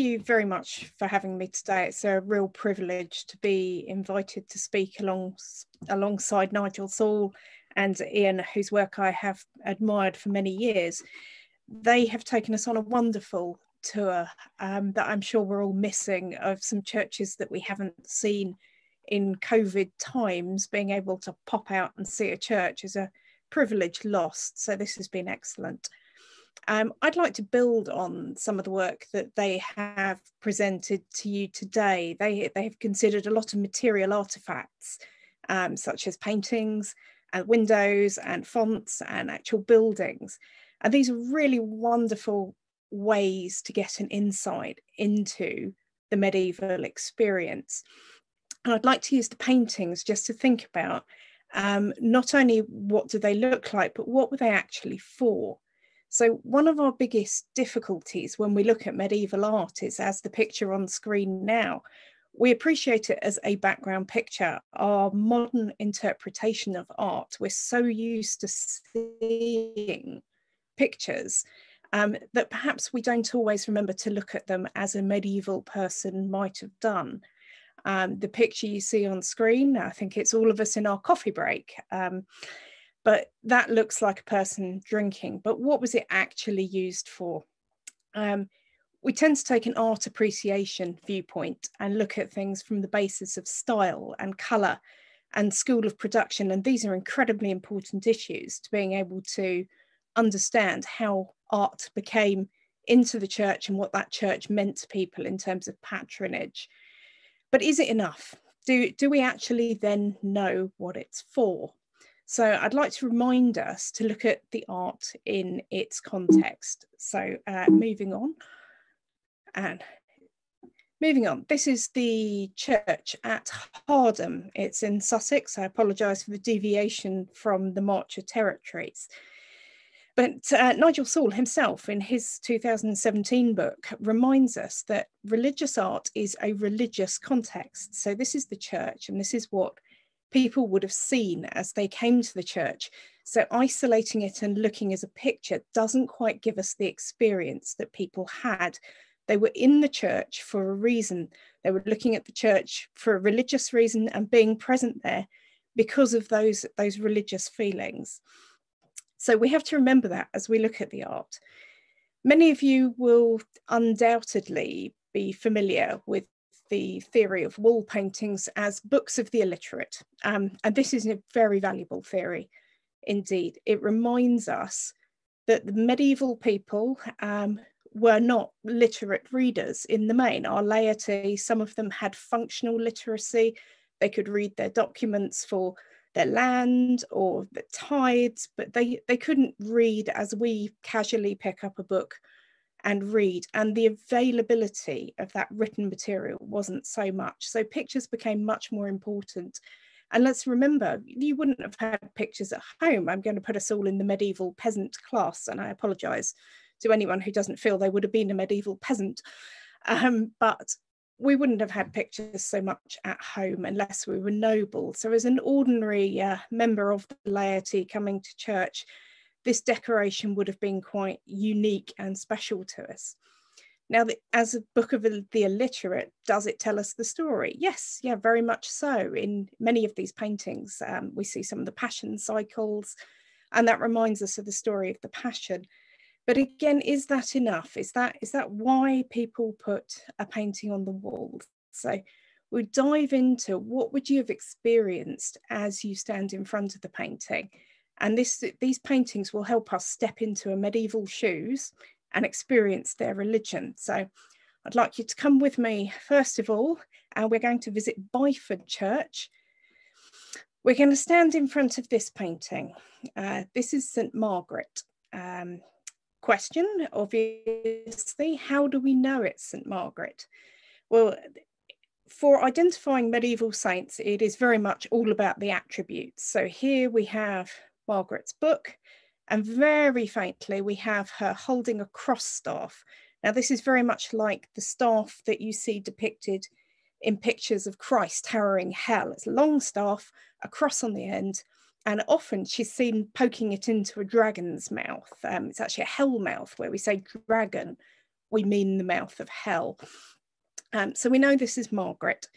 thank you very much for having me today. It's a real privilege to be invited to speak along, alongside Nigel Saul and Ian, whose work I have admired for many years. They have taken us on a wonderful tour um, that I'm sure we're all missing of some churches that we haven't seen in COVID times. Being able to pop out and see a church is a privilege lost. So this has been excellent. Um, I'd like to build on some of the work that they have presented to you today. They, they have considered a lot of material artifacts, um, such as paintings and windows and fonts and actual buildings. And these are really wonderful ways to get an insight into the medieval experience. And I'd like to use the paintings just to think about um, not only what do they look like, but what were they actually for? So one of our biggest difficulties when we look at medieval art is as the picture on screen now, we appreciate it as a background picture. Our modern interpretation of art, we're so used to seeing pictures um, that perhaps we don't always remember to look at them as a medieval person might have done. Um, the picture you see on screen, I think it's all of us in our coffee break. Um, but that looks like a person drinking. But what was it actually used for? Um, we tend to take an art appreciation viewpoint and look at things from the basis of style and colour and school of production. And these are incredibly important issues to being able to understand how art became into the church and what that church meant to people in terms of patronage. But is it enough? Do, do we actually then know what it's for? So I'd like to remind us to look at the art in its context. So uh, moving on, and moving on, this is the church at Hardham. It's in Sussex. I apologise for the deviation from the Marcher territories. But uh, Nigel Saul himself, in his 2017 book, reminds us that religious art is a religious context. So, this is the church, and this is what people would have seen as they came to the church. So, isolating it and looking as a picture doesn't quite give us the experience that people had. They were in the church for a reason. They were looking at the church for a religious reason and being present there because of those, those religious feelings. So we have to remember that as we look at the art. Many of you will undoubtedly be familiar with the theory of wall paintings as books of the illiterate. Um, and this is a very valuable theory indeed. It reminds us that the medieval people um, were not literate readers in the main. Our laity, some of them had functional literacy. They could read their documents for their land or the tides, but they, they couldn't read as we casually pick up a book and read. And the availability of that written material wasn't so much. So pictures became much more important. And let's remember, you wouldn't have had pictures at home. I'm going to put us all in the medieval peasant class, and I apologise to anyone who doesn't feel they would have been a medieval peasant. Um, but we wouldn't have had pictures so much at home unless we were noble. So, as an ordinary uh, member of the laity coming to church, this decoration would have been quite unique and special to us. Now, the, as a book of the illiterate, does it tell us the story? Yes, yeah, very much so. In many of these paintings, um, we see some of the passion cycles, and that reminds us of the story of the passion. But again, is that enough? Is that is that why people put a painting on the wall? So we dive into what would you have experienced as you stand in front of the painting. And this, these paintings will help us step into a medieval shoes and experience their religion. So I'd like you to come with me, first of all, and we're going to visit Byford Church. We're going to stand in front of this painting. Uh, this is St. Margaret. Um, question, obviously, how do we know it's St. Margaret? Well, for identifying medieval saints, it is very much all about the attributes. So here we have Margaret's book, and very faintly we have her holding a cross staff. Now, this is very much like the staff that you see depicted in pictures of Christ harrowing hell. It's a long staff, a cross on the end, and often she's seen poking it into a dragon's mouth. Um, it's actually a hell mouth where we say dragon we mean the mouth of hell. Um, so we know this is Margaret.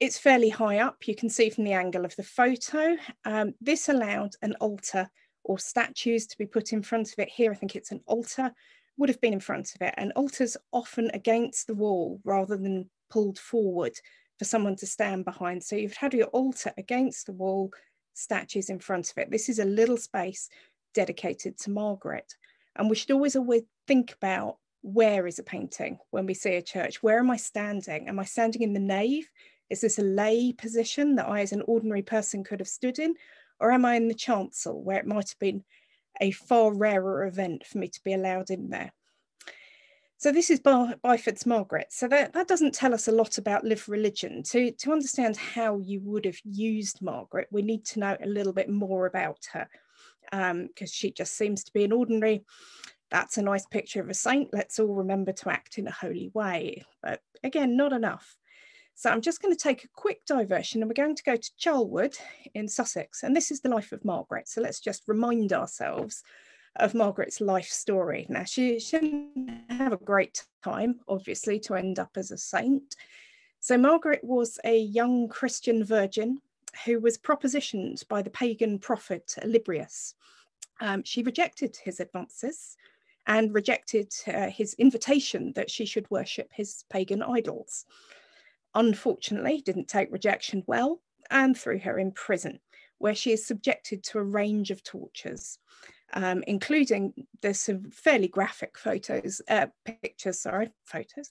It's fairly high up, you can see from the angle of the photo. Um, this allowed an altar or statues to be put in front of it. Here, I think it's an altar, would have been in front of it. And altars often against the wall rather than pulled forward for someone to stand behind. So you've had your altar against the wall, statues in front of it. This is a little space dedicated to Margaret. And we should always always think about where is a painting when we see a church? Where am I standing? Am I standing in the nave? Is this a lay position that I, as an ordinary person, could have stood in? Or am I in the chancel where it might have been a far rarer event for me to be allowed in there? So this is By- Byford's Margaret. So that, that doesn't tell us a lot about live religion. To, to understand how you would have used Margaret, we need to know a little bit more about her because um, she just seems to be an ordinary, that's a nice picture of a saint. Let's all remember to act in a holy way. But again, not enough. So I'm just going to take a quick diversion and we're going to go to Charlwood in Sussex. And this is the life of Margaret. So let's just remind ourselves of Margaret's life story. Now, she, she didn't have a great time, obviously, to end up as a saint. So, Margaret was a young Christian virgin who was propositioned by the pagan prophet Olybrius. Um, she rejected his advances and rejected uh, his invitation that she should worship his pagan idols. Unfortunately, didn't take rejection well and threw her in prison, where she is subjected to a range of tortures um, including there's some fairly graphic photos, uh, pictures, sorry, photos,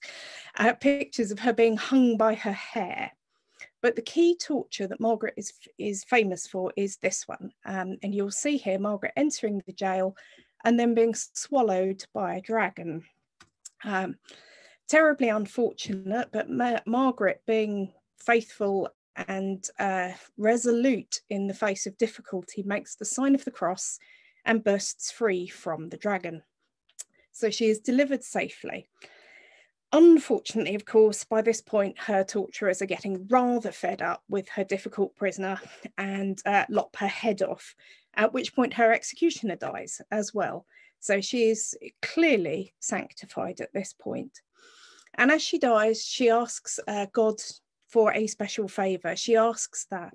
uh, pictures of her being hung by her hair. But the key torture that Margaret is, is famous for is this one. Um, and you'll see here Margaret entering the jail and then being swallowed by a dragon. Um, terribly unfortunate, but Ma Margaret being faithful and uh, resolute in the face of difficulty makes the sign of the cross and bursts free from the dragon. So she is delivered safely. Unfortunately, of course, by this point, her torturers are getting rather fed up with her difficult prisoner and uh, lop her head off, at which point her executioner dies as well. So she is clearly sanctified at this point. And as she dies, she asks uh, God for a special favour. She asks that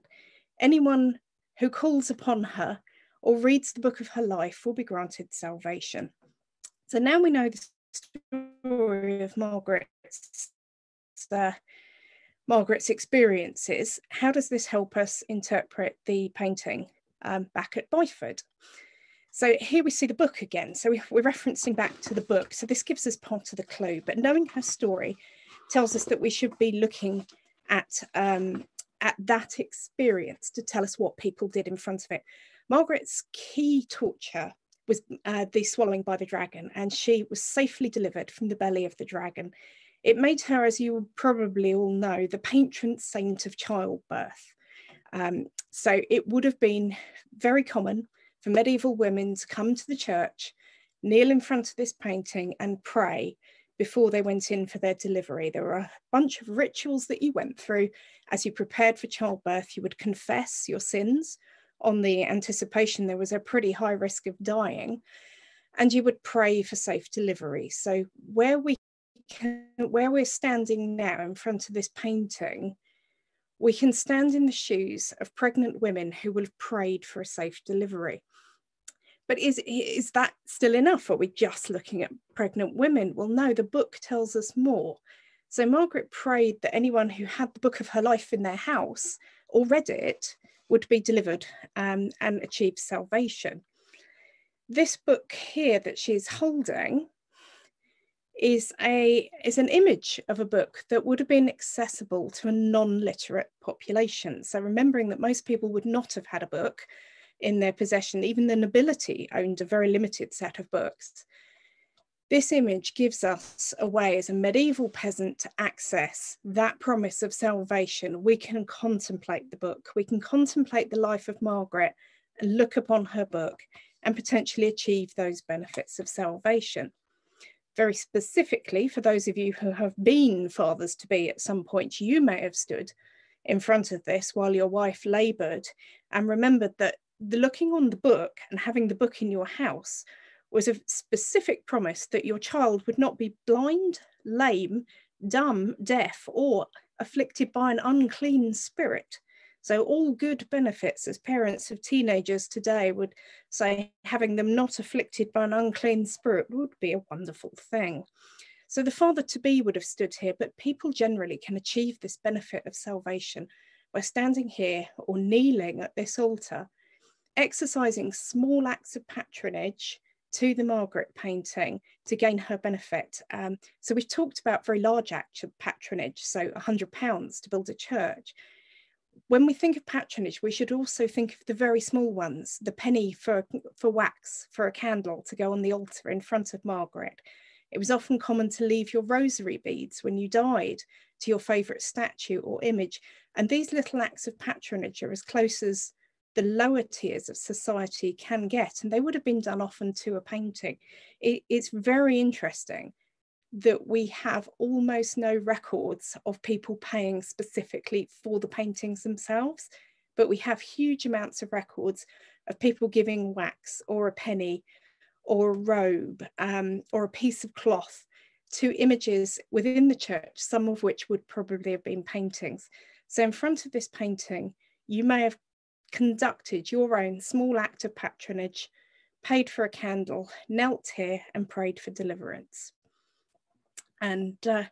anyone who calls upon her or reads the book of her life will be granted salvation. So now we know the story of Margaret's, uh, Margaret's experiences. How does this help us interpret the painting um, back at Byford? So here we see the book again. So we're referencing back to the book. So this gives us part of the clue, but knowing her story tells us that we should be looking at um, at that experience to tell us what people did in front of it. Margaret's key torture was uh, the swallowing by the dragon, and she was safely delivered from the belly of the dragon. It made her, as you probably all know, the patron saint of childbirth. Um, so it would have been very common for medieval women to come to the church, kneel in front of this painting, and pray before they went in for their delivery. There were a bunch of rituals that you went through as you prepared for childbirth. You would confess your sins on the anticipation there was a pretty high risk of dying and you would pray for safe delivery so where we can, where we're standing now in front of this painting we can stand in the shoes of pregnant women who will have prayed for a safe delivery but is is that still enough are we just looking at pregnant women well no the book tells us more so margaret prayed that anyone who had the book of her life in their house or read it would be delivered um, and achieve salvation. This book here that she's holding is a is an image of a book that would have been accessible to a non-literate population. So remembering that most people would not have had a book in their possession, even the nobility owned a very limited set of books. This image gives us a way as a medieval peasant to access that promise of salvation. We can contemplate the book, we can contemplate the life of Margaret and look upon her book and potentially achieve those benefits of salvation. Very specifically, for those of you who have been fathers to be at some point, you may have stood in front of this while your wife laboured and remembered that the looking on the book and having the book in your house was a specific promise that your child would not be blind, lame, dumb, deaf, or afflicted by an unclean spirit. So all good benefits as parents of teenagers today would say having them not afflicted by an unclean spirit would be a wonderful thing. So the father to be would have stood here, but people generally can achieve this benefit of salvation by standing here or kneeling at this altar, exercising small acts of patronage to the Margaret painting to gain her benefit. Um, so we've talked about very large acts of patronage, so £100 to build a church when we think of patronage, we should also think of the very small ones, the penny for, for wax for a candle to go on the altar in front of Margaret. It was often common to leave your rosary beads when you died to your favourite statue or image. And these little acts of patronage are as close as the lower tiers of society can get. And they would have been done often to a painting. It, it's very interesting that we have almost no records of people paying specifically for the paintings themselves, but we have huge amounts of records of people giving wax or a penny or a robe um, or a piece of cloth to images within the church, some of which would probably have been paintings. So in front of this painting, you may have conducted your own small act of patronage, paid for a candle, knelt here and prayed for deliverance. And uh,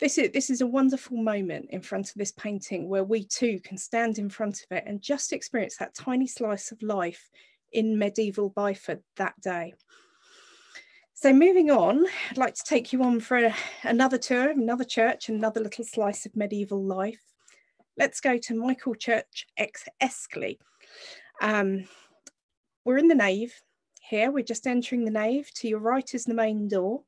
this is this is a wonderful moment in front of this painting where we too can stand in front of it and just experience that tiny slice of life in medieval Byford that day. So moving on, I'd like to take you on for another tour, another church, another little slice of medieval life. Let's go to Michaelchurch ex Escley. Um, we're in the nave here, we're just entering the nave. To your right is the main door.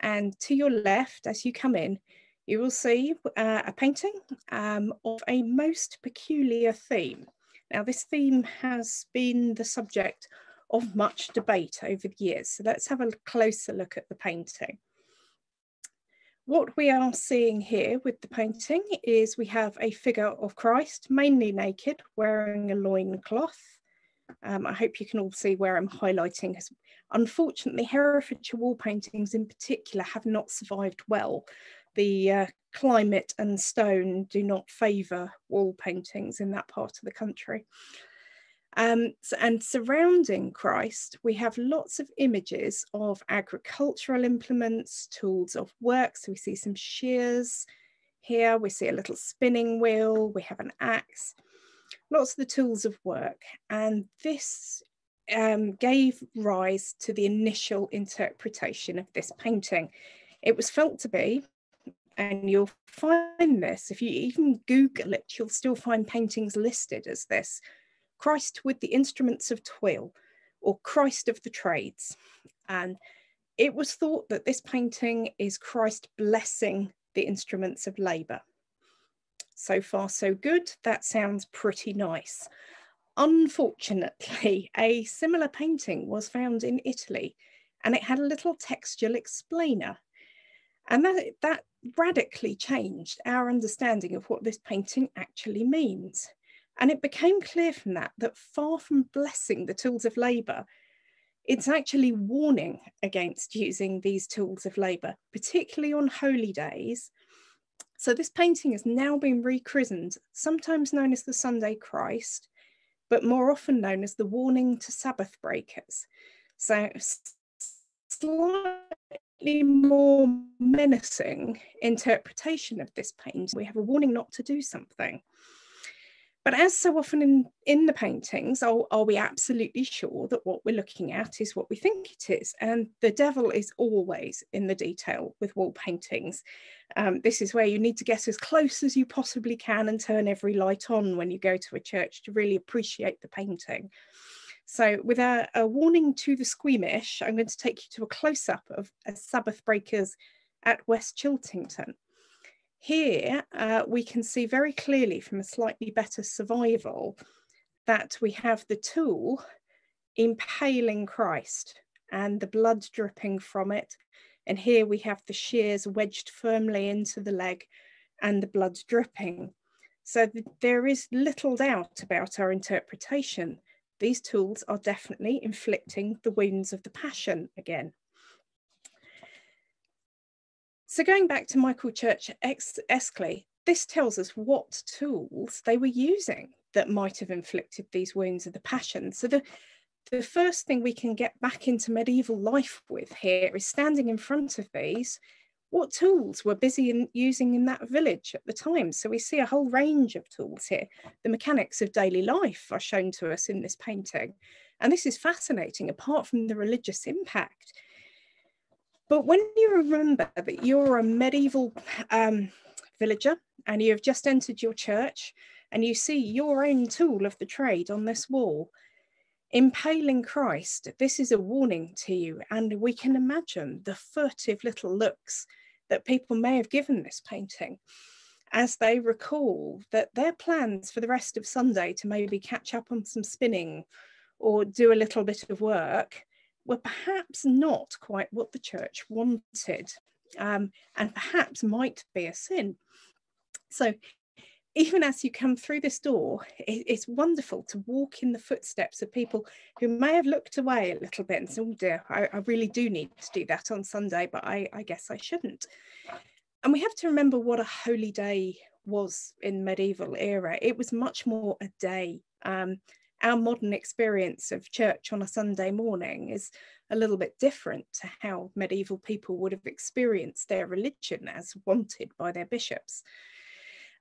And to your left, as you come in, you will see uh, a painting um, of a most peculiar theme. Now, this theme has been the subject of much debate over the years. So let's have a closer look at the painting. What we are seeing here with the painting is we have a figure of Christ, mainly naked, wearing a loincloth. Um, I hope you can all see where I'm highlighting Unfortunately, Herefordshire wall paintings in particular have not survived well. The uh, climate and stone do not favour wall paintings in that part of the country. Um, and surrounding Christ, we have lots of images of agricultural implements, tools of work. So we see some shears here, we see a little spinning wheel, we have an axe, lots of the tools of work. And this um, gave rise to the initial interpretation of this painting. It was felt to be, and you'll find this, if you even Google it, you'll still find paintings listed as this, Christ with the instruments of toil, or Christ of the trades. And it was thought that this painting is Christ blessing the instruments of labour. So far, so good. That sounds pretty nice. Unfortunately, a similar painting was found in Italy and it had a little textual explainer. And that, that radically changed our understanding of what this painting actually means. And it became clear from that that far from blessing the tools of labour, it's actually warning against using these tools of labour, particularly on holy days. So this painting has now been rechristened, sometimes known as the Sunday Christ, but more often known as the warning to Sabbath breakers. So slightly more menacing interpretation of this painting. We have a warning not to do something. But as so often in, in the paintings, are, are we absolutely sure that what we're looking at is what we think it is? And the devil is always in the detail with wall paintings. Um, this is where you need to get as close as you possibly can and turn every light on when you go to a church to really appreciate the painting. So with a, a warning to the squeamish, I'm going to take you to a close-up of a Sabbath breakers at West Chiltington. Here uh, we can see very clearly from a slightly better survival that we have the tool impaling Christ and the blood dripping from it. And here we have the shears wedged firmly into the leg and the blood dripping. So th there is little doubt about our interpretation these tools are definitely inflicting the wounds of the passion again. So going back to Michael Church Esclay, this tells us what tools they were using that might have inflicted these wounds of the passion. So the, the first thing we can get back into medieval life with here is standing in front of these what tools were busy in using in that village at the time. So we see a whole range of tools here. The mechanics of daily life are shown to us in this painting. And this is fascinating, apart from the religious impact. But when you remember that you're a medieval um, villager and you have just entered your church and you see your own tool of the trade on this wall, impaling Christ, this is a warning to you. And we can imagine the furtive little looks that people may have given this painting as they recall that their plans for the rest of Sunday to maybe catch up on some spinning or do a little bit of work were perhaps not quite what the church wanted um, and perhaps might be a sin. So even as you come through this door, it, it's wonderful to walk in the footsteps of people who may have looked away a little bit and said, oh dear, I, I really do need to do that on Sunday, but I, I guess I shouldn't. And we have to remember what a holy day was in medieval era. It was much more a day. Um, our modern experience of church on a Sunday morning is a little bit different to how medieval people would have experienced their religion as wanted by their bishops.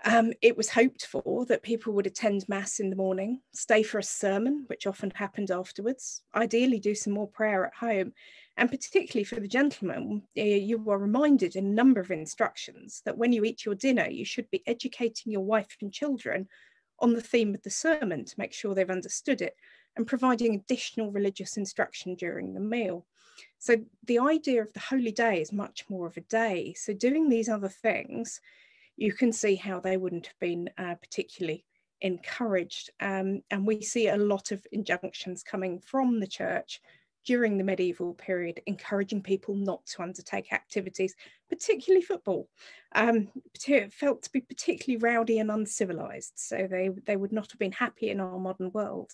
Um, it was hoped for that people would attend Mass in the morning, stay for a sermon, which often happened afterwards, ideally do some more prayer at home. And particularly for the gentlemen, you were reminded in a number of instructions that when you eat your dinner, you should be educating your wife and children on the theme of the sermon to make sure they've understood it and providing additional religious instruction during the meal. So the idea of the holy day is much more of a day. So doing these other things you can see how they wouldn't have been uh, particularly encouraged. Um, and we see a lot of injunctions coming from the church during the medieval period, encouraging people not to undertake activities, particularly football. Um, felt to be particularly rowdy and uncivilized, so they, they would not have been happy in our modern world.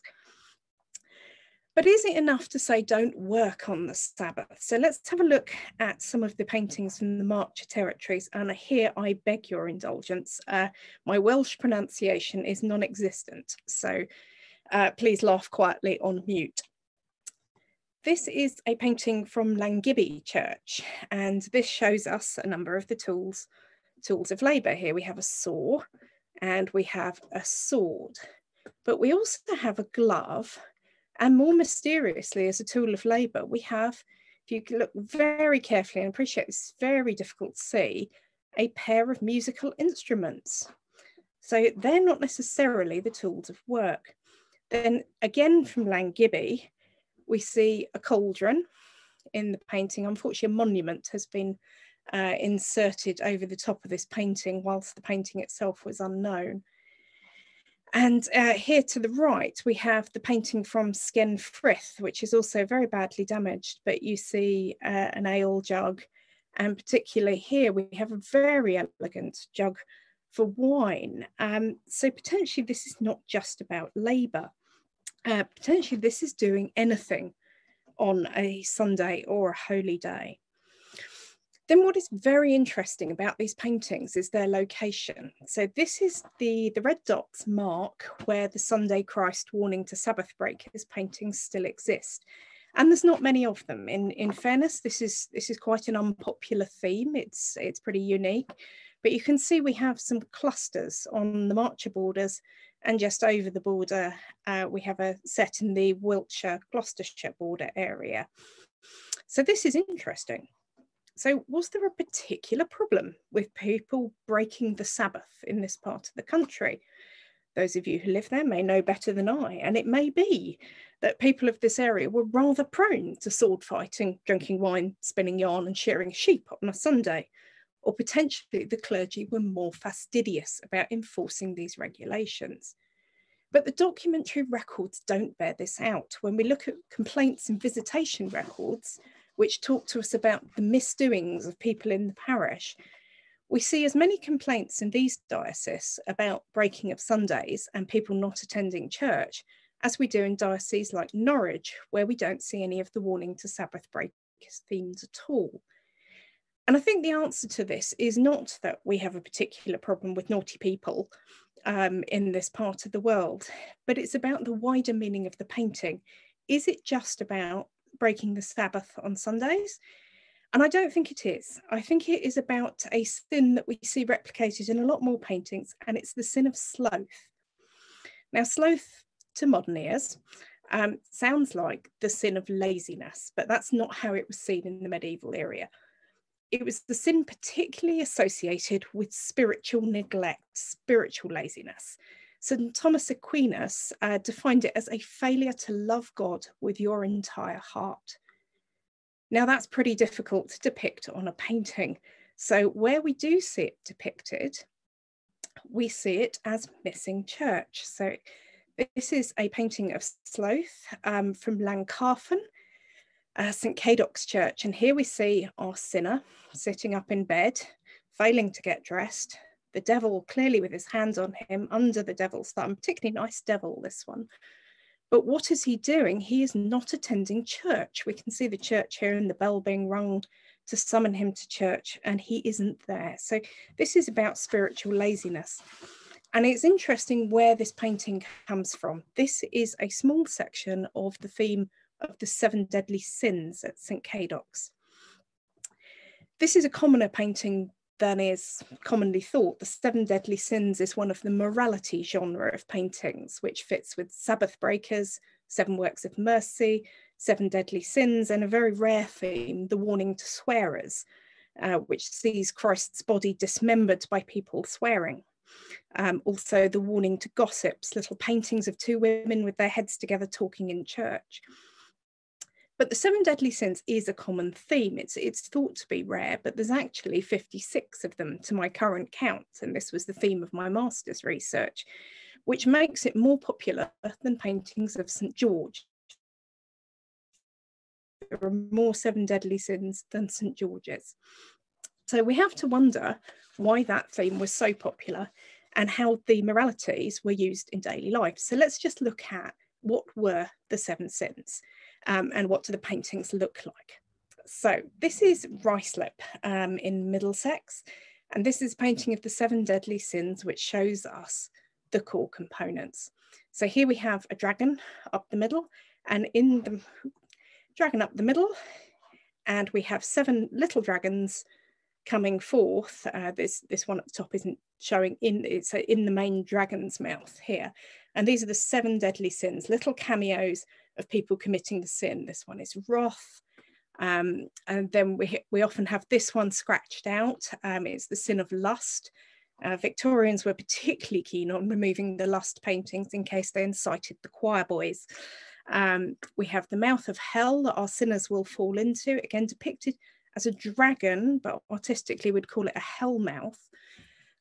But is it enough to say don't work on the Sabbath? So let's have a look at some of the paintings from the Marcher territories. And here I beg your indulgence. Uh, my Welsh pronunciation is non existent. So uh, please laugh quietly on mute. This is a painting from Llangibby Church, and this shows us a number of the tools, tools of labour. Here we have a saw and we have a sword, but we also have a glove and more mysteriously, as a tool of labour, we have, if you look very carefully and appreciate this, very difficult to see, a pair of musical instruments. So they're not necessarily the tools of work. Then again from Llangibby, we see a cauldron in the painting. Unfortunately, a monument has been uh, inserted over the top of this painting whilst the painting itself was unknown. And uh, here to the right, we have the painting from Skenfrith, which is also very badly damaged, but you see uh, an ale jug. And particularly here, we have a very elegant jug for wine. Um, so potentially this is not just about labour. Uh, potentially this is doing anything on a Sunday or a holy day. Then what is very interesting about these paintings is their location. So this is the, the red dots mark where the Sunday Christ warning to Sabbath breakers paintings still exist. And there's not many of them. In, in fairness, this is this is quite an unpopular theme. It's it's pretty unique. But you can see we have some clusters on the Marcher borders and just over the border, uh, we have a set in the Wiltshire Gloucestershire border area. So this is interesting. So, was there a particular problem with people breaking the Sabbath in this part of the country? Those of you who live there may know better than I, and it may be that people of this area were rather prone to sword fighting, drinking wine, spinning yarn, and shearing sheep on a Sunday. Or potentially the clergy were more fastidious about enforcing these regulations. But the documentary records don't bear this out. When we look at complaints and visitation records, which talk to us about the misdoings of people in the parish, we see as many complaints in these dioceses about breaking of Sundays and people not attending church as we do in dioceses like Norwich, where we don't see any of the warning to Sabbath breakers themes at all. And I think the answer to this is not that we have a particular problem with naughty people um, in this part of the world, but it's about the wider meaning of the painting. Is it just about breaking the Sabbath on Sundays? And I don't think it is. I think it is about a sin that we see replicated in a lot more paintings, and it's the sin of sloth. Now, sloth to modern ears um, sounds like the sin of laziness, but that's not how it was seen in the medieval era. It was the sin particularly associated with spiritual neglect, spiritual laziness. St. Thomas Aquinas uh, defined it as a failure to love God with your entire heart. Now, that's pretty difficult to depict on a painting. So, where we do see it depicted, we see it as missing church. So, this is a painting of Sloth um, from Llancarfan, uh, St. Cadoc's Church. And here we see our sinner sitting up in bed, failing to get dressed. The devil clearly with his hands on him under the devil's thumb, particularly nice devil, this one. But what is he doing? He is not attending church. We can see the church here and the bell being rung to summon him to church, and he isn't there. So, this is about spiritual laziness. And it's interesting where this painting comes from. This is a small section of the theme of the seven deadly sins at St. Cadoc's. This is a commoner painting than is commonly thought, the Seven Deadly Sins is one of the morality genre of paintings, which fits with Sabbath breakers, Seven Works of Mercy, Seven Deadly Sins, and a very rare theme, the warning to swearers, uh, which sees Christ's body dismembered by people swearing. Um, also, the warning to gossips, little paintings of two women with their heads together talking in church. But the seven deadly sins is a common theme. It's, it's thought to be rare, but there's actually 56 of them to my current count. And this was the theme of my master's research, which makes it more popular than paintings of St. George. There are more seven deadly sins than St. George's. So we have to wonder why that theme was so popular and how the moralities were used in daily life. So let's just look at what were the seven sins um, and what do the paintings look like. So this is Ruislip um, in Middlesex, and this is painting of the seven deadly sins, which shows us the core components. So here we have a dragon up the middle, and in the dragon up the middle, and we have seven little dragons coming forth. Uh, this this one at the top isn't showing in it's in the main dragon's mouth here, and these are the seven deadly sins, little cameos of people committing the sin. This one is wrath. Um, and then we, we often have this one scratched out. Um, it's the sin of lust. Uh, Victorians were particularly keen on removing the lust paintings in case they incited the choir boys. Um, we have the mouth of hell that our sinners will fall into, again depicted as a dragon, but artistically we'd call it a hell mouth.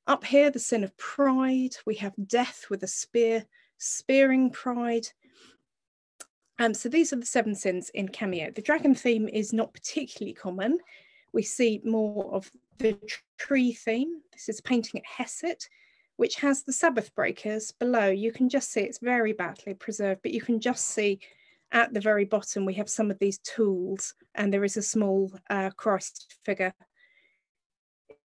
Up here, the sin of pride, we have death with a spear, spearing pride, um, so these are the seven sins in Cameo. The dragon theme is not particularly common. We see more of the tree theme. This is a painting at Hessett, which has the Sabbath breakers below. You can just see it's very badly preserved, but you can just see at the very bottom we have some of these tools and there is a small uh, Christ figure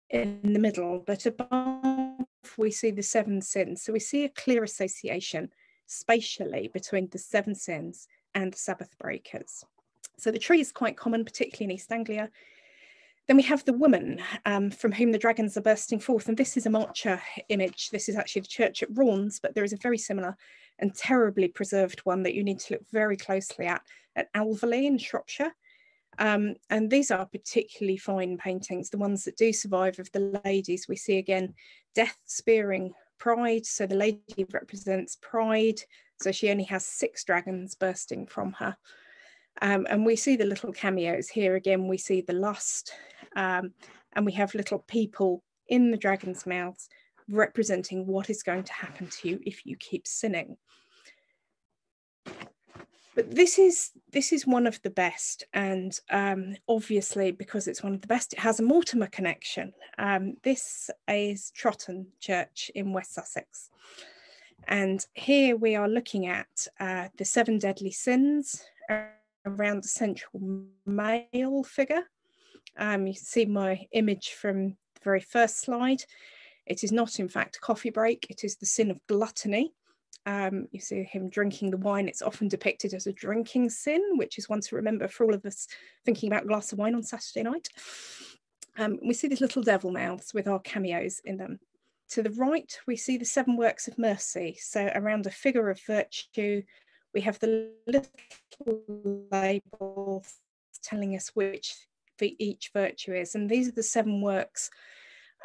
in the middle, but above we see the seven sins. So we see a clear association spatially between the seven sins and the Sabbath breakers. So the tree is quite common, particularly in East Anglia. Then we have the woman um, from whom the dragons are bursting forth. And this is a Marcher image. This is actually the church at Raunds, but there is a very similar and terribly preserved one that you need to look very closely at at Alveley in Shropshire. Um, and these are particularly fine paintings, the ones that do survive of the ladies. We see again death spearing pride. So the lady represents pride, so she only has six dragons bursting from her. Um, and we see the little cameos here again. We see the lust, um, and we have little people in the dragon's mouths representing what is going to happen to you if you keep sinning. But this is this is one of the best, and um, obviously because it's one of the best, it has a Mortimer connection. Um, this is Trotton Church in West Sussex. And here we are looking at uh, the seven deadly sins around the central male figure. Um, you see my image from the very first slide. It is not, in fact, coffee break. It is the sin of gluttony. Um, you see him drinking the wine. It's often depicted as a drinking sin, which is one to remember for all of us thinking about a glass of wine on Saturday night. Um, we see these little devil mouths with our cameos in them. To the right, we see the seven works of mercy. So around a figure of virtue, we have the little label telling us which for each virtue is. And these are the seven works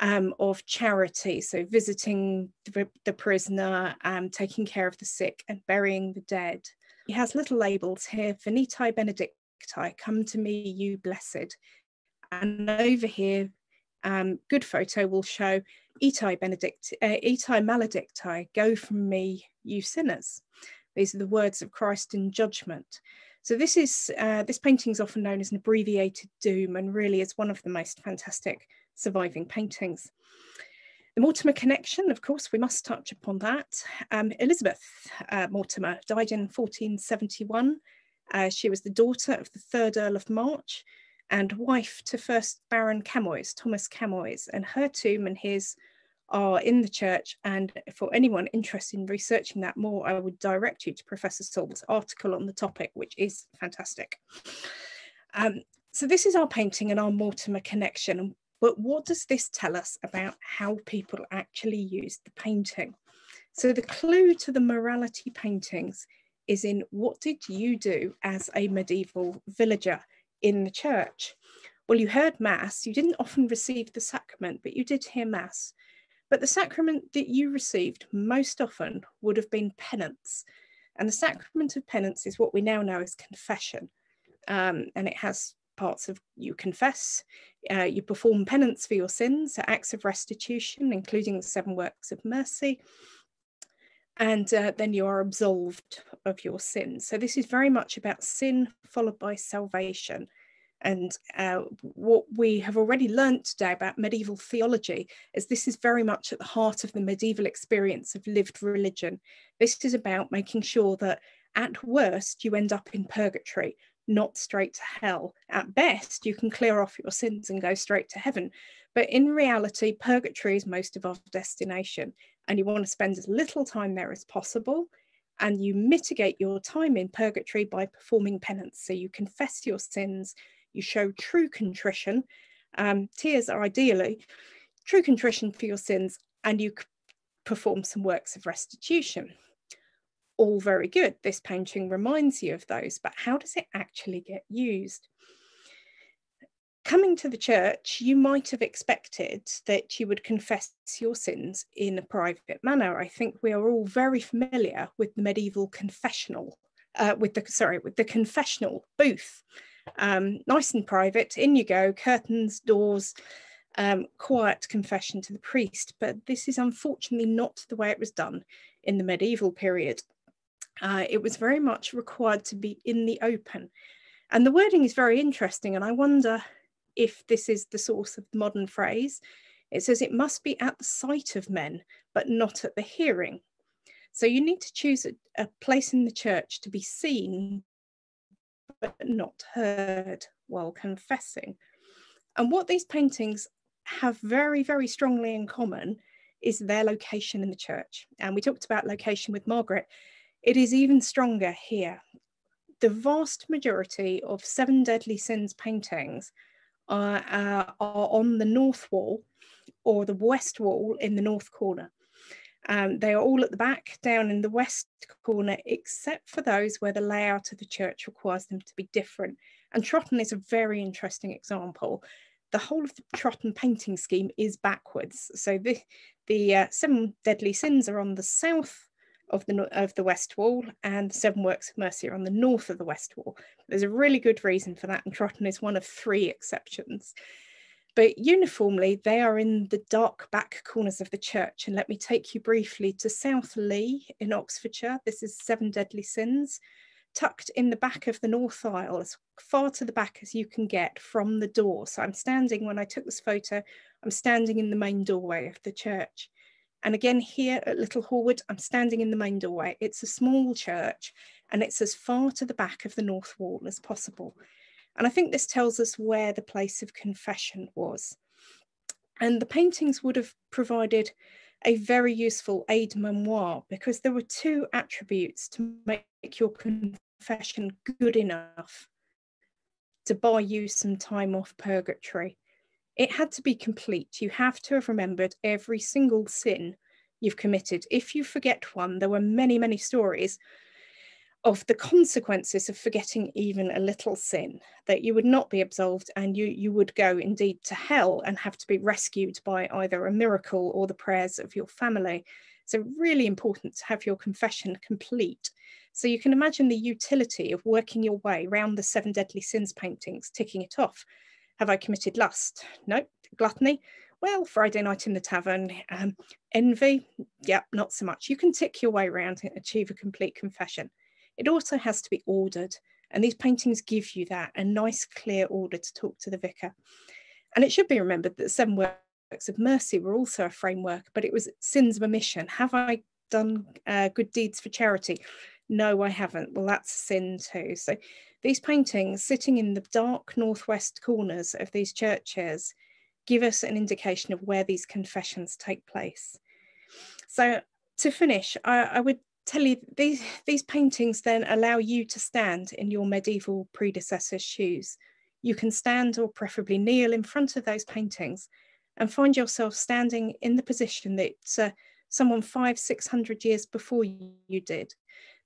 um, of charity. So visiting the, the prisoner, um, taking care of the sick and burying the dead. He has little labels here, Venite Benedicti, come to me, you blessed. And over here, um, good photo will show Ite Benedict, uh, Maledicti, go from me, you sinners. These are the words of Christ in judgment. So this is uh, this painting is often known as an abbreviated doom and really is one of the most fantastic surviving paintings. The Mortimer connection, of course, we must touch upon that. Um, Elizabeth uh, Mortimer died in 1471. Uh, she was the daughter of the third Earl of March and wife to first Baron Camoys, Thomas Camoys, and her tomb and his are in the church. And for anyone interested in researching that more, I would direct you to Professor Saul's article on the topic, which is fantastic. Um, so this is our painting and our Mortimer connection. But what does this tell us about how people actually used the painting? So the clue to the morality paintings is in what did you do as a medieval villager in the church? Well, you heard Mass, you didn't often receive the sacrament, but you did hear Mass. But the sacrament that you received most often would have been penance. And the sacrament of penance is what we now know as confession. Um, and it has parts of you confess, uh, you perform penance for your sins, acts of restitution, including the seven works of mercy, and uh, then you are absolved of your sins. So this is very much about sin followed by salvation. And uh, what we have already learnt today about medieval theology is this is very much at the heart of the medieval experience of lived religion. This is about making sure that at worst you end up in purgatory, not straight to hell. At best, you can clear off your sins and go straight to heaven. But in reality, purgatory is most of our destination, and you want to spend as little time there as possible. And you mitigate your time in purgatory by performing penance. So you confess your sins, you show true contrition. Um, tears are ideally true contrition for your sins, and you perform some works of restitution. All very good. This painting reminds you of those, but how does it actually get used? Coming to the church, you might have expected that you would confess your sins in a private manner. I think we are all very familiar with the medieval confessional, uh, with the sorry, with the confessional booth um, nice and private. In you go, curtains, doors, um, quiet confession to the priest. But this is unfortunately not the way it was done in the medieval period. Uh, it was very much required to be in the open. And the wording is very interesting, and I wonder if this is the source of the modern phrase. It says it must be at the sight of men, but not at the hearing. So you need to choose a, a place in the church to be seen but not heard while confessing. And what these paintings have very, very strongly in common is their location in the church. And we talked about location with Margaret. It is even stronger here. The vast majority of Seven Deadly Sins paintings are, uh, are on the north wall or the west wall in the north corner. Um, they are all at the back, down in the west corner, except for those where the layout of the church requires them to be different. And Trotton is a very interesting example. The whole of the Trotton painting scheme is backwards. So the, the uh, seven deadly sins are on the south of the of the west wall, and the seven works of mercy are on the north of the west wall. There's a really good reason for that, and Trotton is one of three exceptions. But uniformly, they are in the dark back corners of the church. And let me take you briefly to South Leigh in Oxfordshire. This is Seven Deadly Sins, tucked in the back of the north aisle, as far to the back as you can get from the door. So I'm standing, when I took this photo, I'm standing in the main doorway of the church. And again, here at Little Horwood, I'm standing in the main doorway. It's a small church and it's as far to the back of the north wall as possible. And I think this tells us where the place of confession was. And the paintings would have provided a very useful aid memoir because there were two attributes to make your confession good enough to buy you some time off purgatory. It had to be complete. You have to have remembered every single sin you've committed. If you forget one, there were many, many stories of the consequences of forgetting even a little sin, that you would not be absolved and you, you would go indeed to hell and have to be rescued by either a miracle or the prayers of your family. So, really important to have your confession complete. So, you can imagine the utility of working your way around the seven deadly sins paintings, ticking it off. Have I committed lust? No. Gluttony? Well, Friday night in the tavern. Um, envy? Yep, not so much. You can tick your way around and achieve a complete confession. It also has to be ordered. And these paintings give you that, a nice clear order to talk to the vicar. And it should be remembered that seven works of mercy were also a framework, but it was sins of omission. Have I done uh, good deeds for charity? No, I haven't. Well, that's sin too. So these paintings sitting in the dark northwest corners of these churches give us an indication of where these confessions take place. So to finish, I, I would tell you these these paintings then allow you to stand in your medieval predecessor's shoes you can stand or preferably kneel in front of those paintings and find yourself standing in the position that uh, someone five six hundred years before you did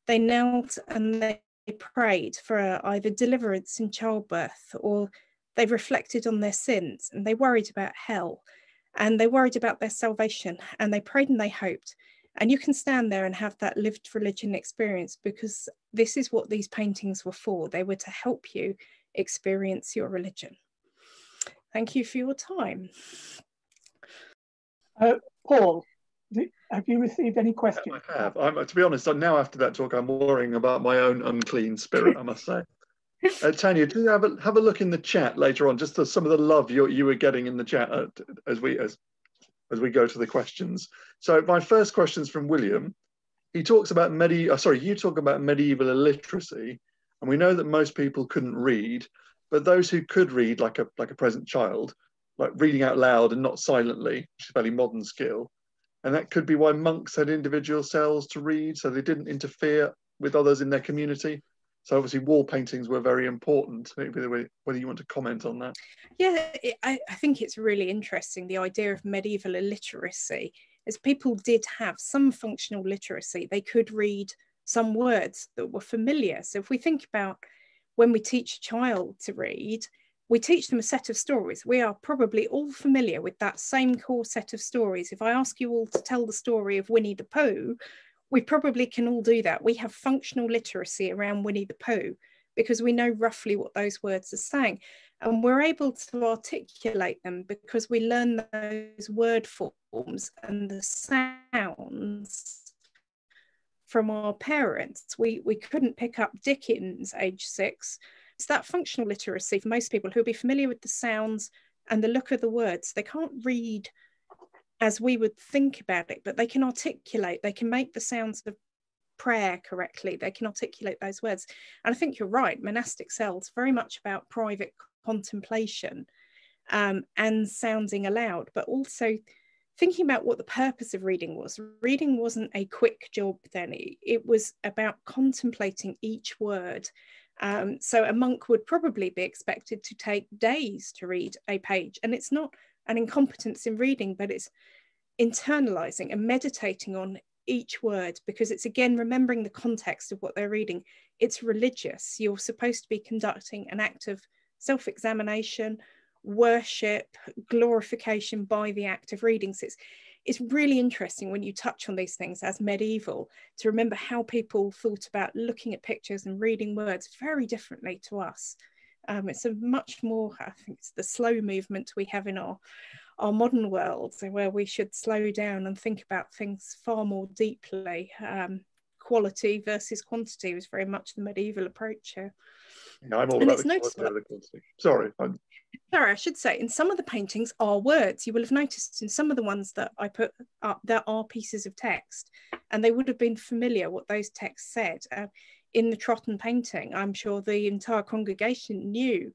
they knelt and they prayed for uh, either deliverance in childbirth or they reflected on their sins and they worried about hell and they worried about their salvation and they prayed and they hoped and you can stand there and have that lived religion experience because this is what these paintings were for. They were to help you experience your religion. Thank you for your time. Uh, Paul, have you received any questions? I have. I'm, to be honest, now after that talk, I'm worrying about my own unclean spirit, I must say. Uh, Tanya, do you have a, have a look in the chat later on, just to some of the love you, you were getting in the chat uh, as we as as we go to the questions. So my first question is from William. He talks about medieval, uh, sorry, you talk about medieval illiteracy, and we know that most people couldn't read, but those who could read, like a like a present child, like reading out loud and not silently, which is a fairly modern skill, and that could be why monks had individual cells to read, so they didn't interfere with others in their community. So obviously, wall paintings were very important. Maybe whether you want to comment on that. Yeah, it, I, I think it's really interesting the idea of medieval illiteracy, as people did have some functional literacy. They could read some words that were familiar. So if we think about when we teach a child to read, we teach them a set of stories. We are probably all familiar with that same core set of stories. If I ask you all to tell the story of Winnie the Pooh, we probably can all do that. We have functional literacy around Winnie the Pooh because we know roughly what those words are saying. And we're able to articulate them because we learn those word forms and the sounds from our parents. We, we couldn't pick up Dickens age six. It's that functional literacy for most people who'll be familiar with the sounds and the look of the words. They can't read as we would think about it, but they can articulate, they can make the sounds of prayer correctly, they can articulate those words. And I think you're right, monastic cells, very much about private contemplation um, and sounding aloud, but also thinking about what the purpose of reading was. Reading wasn't a quick job then, it, it was about contemplating each word. Um, so a monk would probably be expected to take days to read a page, and it's not an incompetence in reading, but it's internalizing and meditating on each word because it's again remembering the context of what they're reading. It's religious. You're supposed to be conducting an act of self examination, worship, glorification by the act of reading. So it's, it's really interesting when you touch on these things as medieval to remember how people thought about looking at pictures and reading words very differently to us. Um, it's a much more, I think it's the slow movement we have in our our modern world, where we should slow down and think about things far more deeply. Um, quality versus quantity was very much the medieval approach here. Yeah, I'm all and about the quality, the quantity. Sorry. I'm... Sorry, I should say, in some of the paintings are words. You will have noticed in some of the ones that I put up, there are pieces of text, and they would have been familiar what those texts said. Uh, in the Trotton painting, I'm sure the entire congregation knew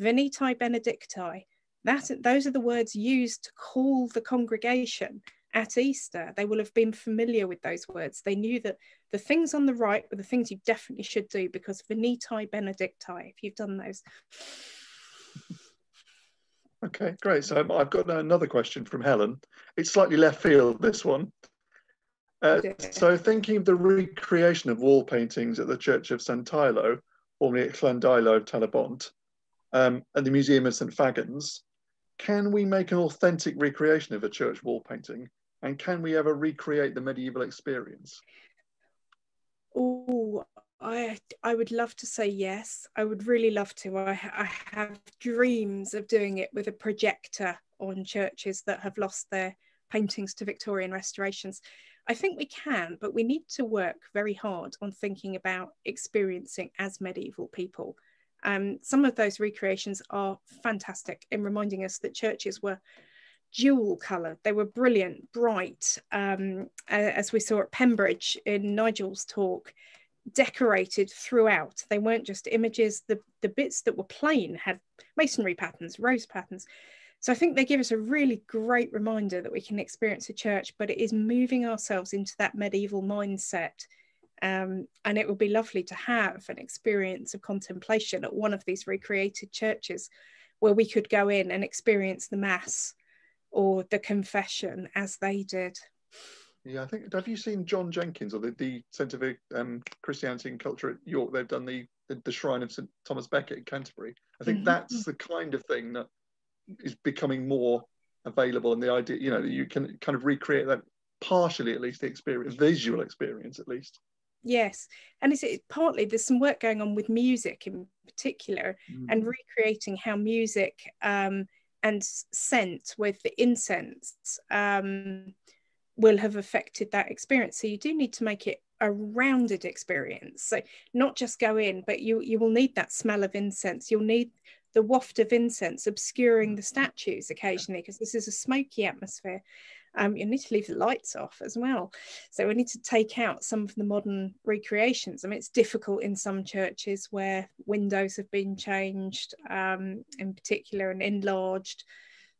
Venite Benedicti. That, those are the words used to call the congregation at Easter. They will have been familiar with those words. They knew that the things on the right were the things you definitely should do because Venite Benedicti, if you've done those. Okay, great. So I've got another question from Helen. It's slightly left field, this one. Uh, so thinking of the recreation of wall paintings at the Church of St Teilo, formerly at Llandeilo of Talybont, um, and the Museum of St Fagans, can we make an authentic recreation of a church wall painting? And can we ever recreate the medieval experience? Oh, I I would love to say yes. I would really love to. I, I have dreams of doing it with a projector on churches that have lost their paintings to Victorian restorations. I think we can, but we need to work very hard on thinking about experiencing as medieval people. Um, some of those recreations are fantastic in reminding us that churches were jewel coloured. They were brilliant, bright, um, as we saw at Pembridge in Nigel's talk, decorated throughout. They weren't just images. The, the bits that were plain had masonry patterns, rose patterns. So I think they give us a really great reminder that we can experience a church, but it is moving ourselves into that medieval mindset. Um, and it would be lovely to have an experience of contemplation at one of these recreated churches where we could go in and experience the Mass or the confession as they did. Yeah, I think. Have you seen John Jenkins or the, the Centre for um, Christianity and Culture at York? They've done the, the, the Shrine of St Thomas Becket in Canterbury. I think mm-hmm. that's the kind of thing that is becoming more available, and the idea, you know, that you can kind of recreate that partially, at least, the experience, visual experience, at least. Yes, and it's it, partly there's some work going on with music in particular, mm. and recreating how music. Um, and scent with the incense um, will have affected that experience. So you do need to make it a rounded experience. So not just go in, but you you will need that smell of incense. You'll need the waft of incense obscuring the statues occasionally because this is a smoky atmosphere um, you need to leave the lights off as well. So we need to take out some of the modern recreations. I mean, it's difficult in some churches where windows have been changed, um, in particular, and enlarged.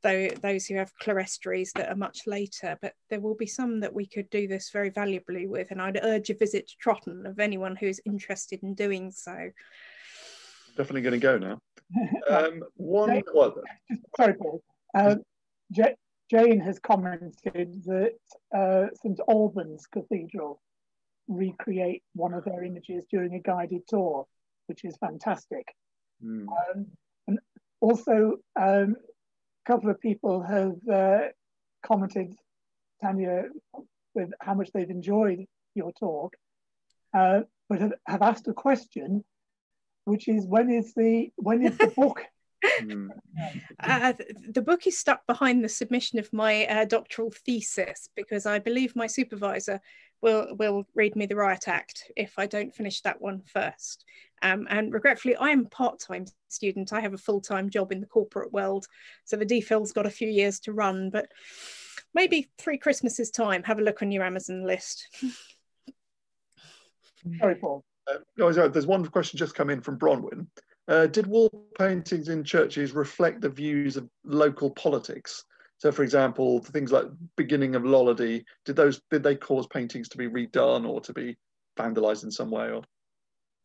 Though those who have clerestories that are much later, but there will be some that we could do this very valuably with. And I'd urge a visit to Trotton of anyone who is interested in doing so. Definitely going to go now. Um, one, well, sorry, Paul. Um, Jane has commented that uh, St Albans Cathedral recreate one of their images during a guided tour, which is fantastic. Mm. Um, and also, um, a couple of people have uh, commented, Tanya, with how much they've enjoyed your talk, uh, but have, have asked a question, which is when is the when is the book Hmm. Uh, the book is stuck behind the submission of my uh, doctoral thesis because I believe my supervisor will will read me the riot act if I don't finish that one first. Um, and regretfully, I am a part-time student. I have a full-time job in the corporate world, so the DPhil's got a few years to run. But maybe three Christmases time, have a look on your Amazon list. Sorry, Paul. Uh, there's one question just come in from Bronwyn. Uh, did wall paintings in churches reflect the views of local politics? So, for example, things like beginning of Lollardy, did those did they cause paintings to be redone or to be vandalised in some way? Or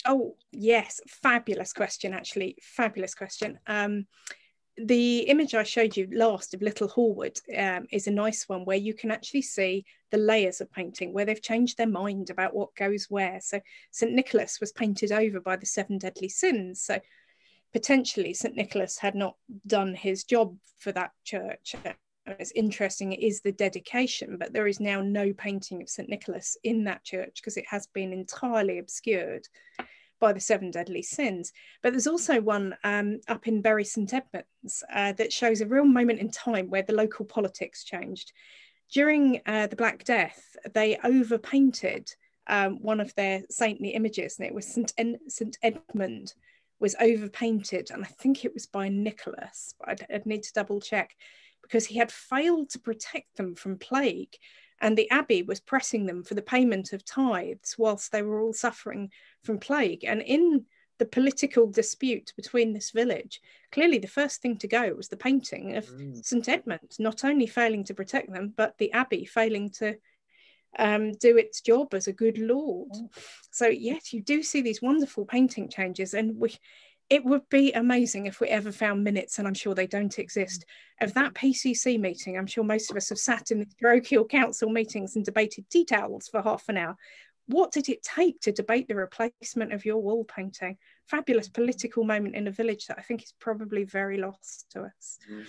oh yes, fabulous question. Actually, fabulous question. Um, the image I showed you last of Little Horwood um, is a nice one where you can actually see the layers of painting where they've changed their mind about what goes where. So St Nicholas was painted over by the seven deadly sins. So potentially St Nicholas had not done his job for that church. It's interesting, it is the dedication, but there is now no painting of St Nicholas in that church because it has been entirely obscured by the seven deadly sins. But there's also one um, up in Bury St Edmunds uh, that shows a real moment in time where the local politics changed. During uh, the Black Death, they overpainted um, one of their saintly images, and it was St. En- St. Edmund was overpainted, and I think it was by Nicholas, but I'd, I'd need to double check because he had failed to protect them from plague and the abbey was pressing them for the payment of tithes whilst they were all suffering from plague. And in the political dispute between this village, clearly the first thing to go was the painting of mm. St Edmund, not only failing to protect them, but the abbey failing to um, do its job as a good lord. Mm. So yes, you do see these wonderful painting changes, and we it would be amazing if we ever found minutes, and I'm sure they don't exist, of that PCC meeting. I'm sure most of us have sat in the parochial council meetings and debated details for half an hour. What did it take to debate the replacement of your wall painting? Fabulous political moment in a village that I think is probably very lost to us. Mm.